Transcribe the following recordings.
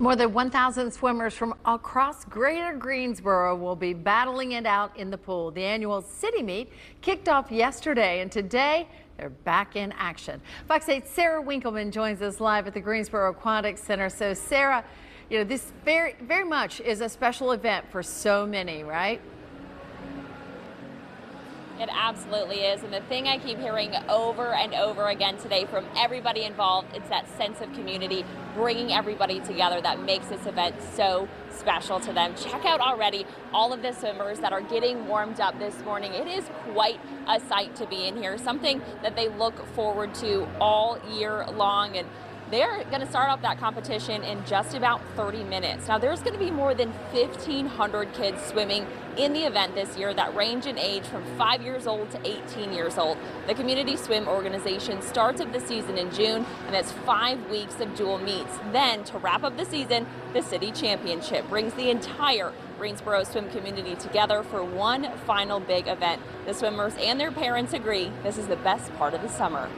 More than 1,000 swimmers from across Greater Greensboro will be battling it out in the pool. The annual city meet kicked off yesterday, and today they're back in action. Fox 8 Sarah Winkleman joins us live at the Greensboro Aquatic Center. So, Sarah, you know, this very, very much is a special event for so many, right? It absolutely is. And the thing I keep hearing over and over again today from everybody involved, it's that sense of community, bringing everybody together that makes this event so special to them. Check out already all of the swimmers that are getting warmed up this morning. It is quite a sight to be in here, something that they look forward to all year long. And they're going to start off that competition in just about 30 minutes. Now, there's going to be more than 1,500 kids swimming in the event this year that range in age from 5 years old to 18 years old. The Community Swim Organization starts up the season in June, and it's five weeks of dual meets. Then, to wrap up the season, the City Championship brings the entire Greensboro swim community together for one final big event. The swimmers and their parents agree this is the best part of the summer.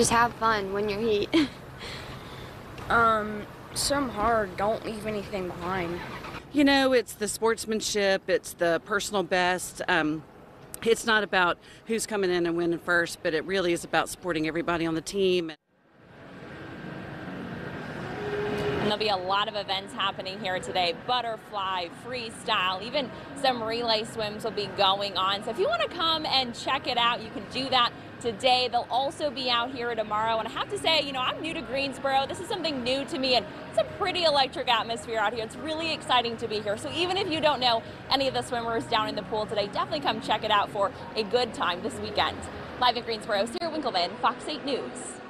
Just have fun when you're heat. um, swim hard. Don't leave anything behind. You know, it's the sportsmanship, it's the personal best. Um, it's not about who's coming in and winning first, but it really is about supporting everybody on the team. And there'll be a lot of events happening here today. Butterfly, freestyle, even some relay swims will be going on. So if you want to come and check it out, you can do that today. They'll also be out here tomorrow. And I have to say, you know, I'm new to Greensboro. This is something new to me, and it's a pretty electric atmosphere out here. It's really exciting to be here. So even if you don't know any of the swimmers down in the pool today, definitely come check it out for a good time this weekend. Live in Greensboro, Sarah Winkleman, Fox 8 News.